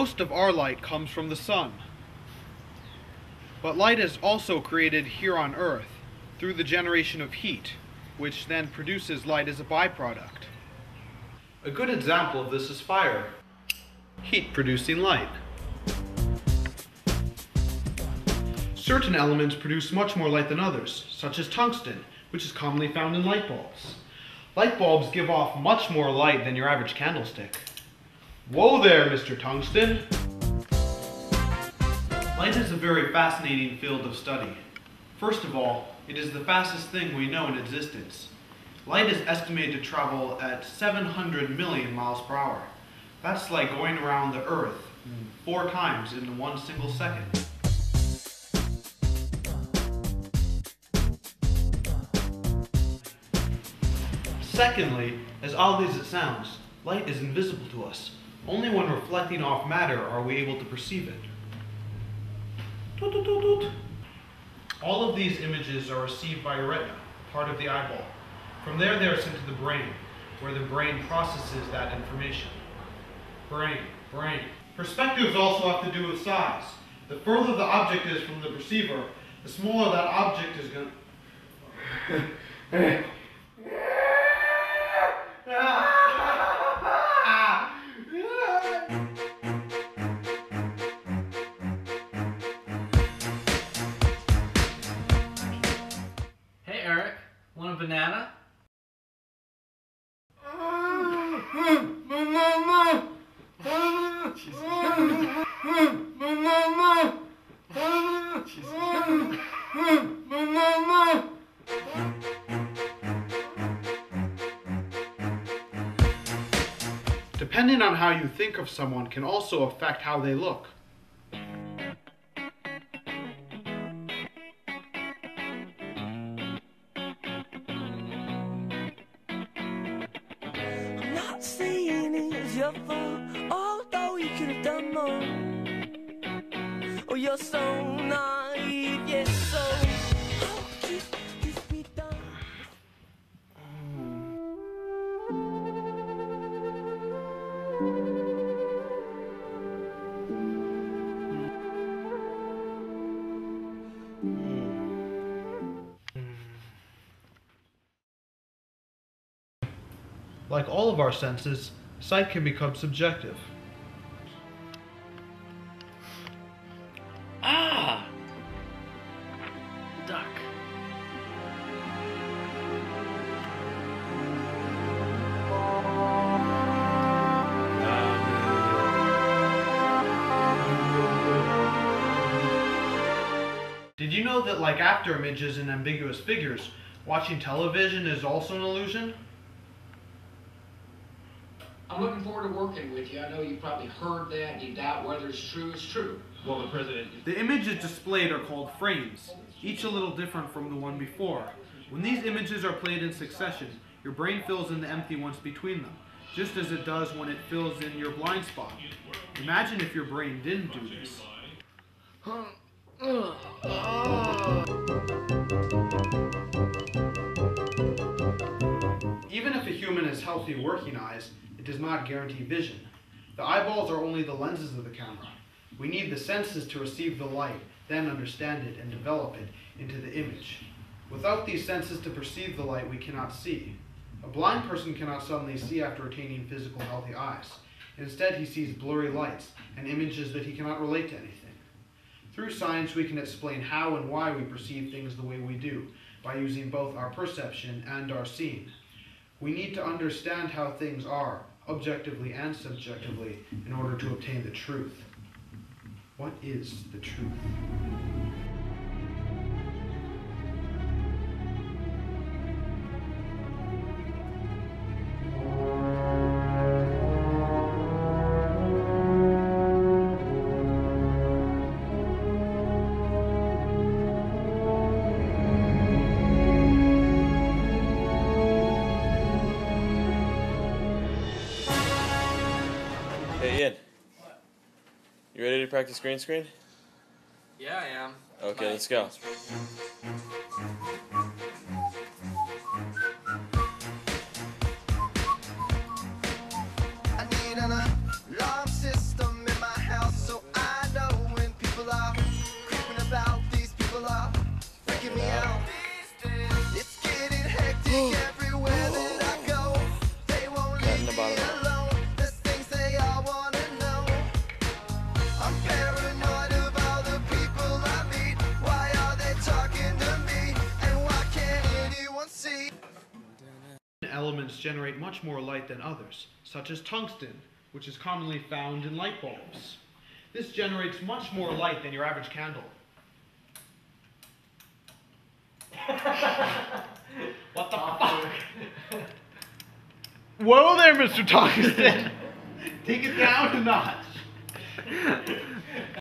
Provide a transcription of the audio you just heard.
Most of our light comes from the sun. But light is also created here on Earth through the generation of heat, which then produces light as a byproduct. A good example of this is fire. Heat producing light. Certain elements produce much more light than others, such as tungsten, which is commonly found in light bulbs. Light bulbs give off much more light than your average candlestick. Whoa there, Mr. Tungsten! Light is a very fascinating field of study. First of all, it is the fastest thing we know in existence. Light is estimated to travel at 700 million miles per hour. That's like going around the Earth four times in one single second. Secondly, as odd as it sounds, light is invisible to us. Only when reflecting off matter are we able to perceive it. All of these images are received by your retina, part of the eyeball. From there, they are sent to the brain, where the brain processes that information. Brain, brain. Perspectives also have to do with size. The further the object is from the perceiver, the smaller that object is going to. Ah! Want a banana? Depending on how you think of someone can also affect how they look. Although you could have done more. Oh, you're so naive, yes, so. Like all of our senses, sight can become subjective. Ah! Duck. Did you know that, like after images and ambiguous figures, watching television is also an illusion? I'm looking forward to working with you. I know you probably heard that and you doubt whether it's true. It's true. Well, the president. The images displayed are called frames, each a little different from the one before. When these images are played in succession, your brain fills in the empty ones between them, just as it does when it fills in your blind spot. Imagine if your brain didn't do this. Even if a human has healthy working eyes, it does not guarantee vision. The eyeballs are only the lenses of the camera. We need the senses to receive the light, then understand it and develop it into the image. Without these senses to perceive the light, we cannot see. A blind person cannot suddenly see after attaining physical healthy eyes. Instead, he sees blurry lights and images that he cannot relate to anything. Through science, we can explain how and why we perceive things the way we do, by using both our perception and our seeing. We need to understand how things are, objectively and subjectively, in order to obtain the truth. What is the truth? Hey Ian. You ready to practice green screen? Yeah, I am. Okay, let's go. Generate much more light than others, such as tungsten, which is commonly found in light bulbs. This generates much more light than your average candle. What the fuck? Whoa there, Mr. Tungsten! Take it down a notch.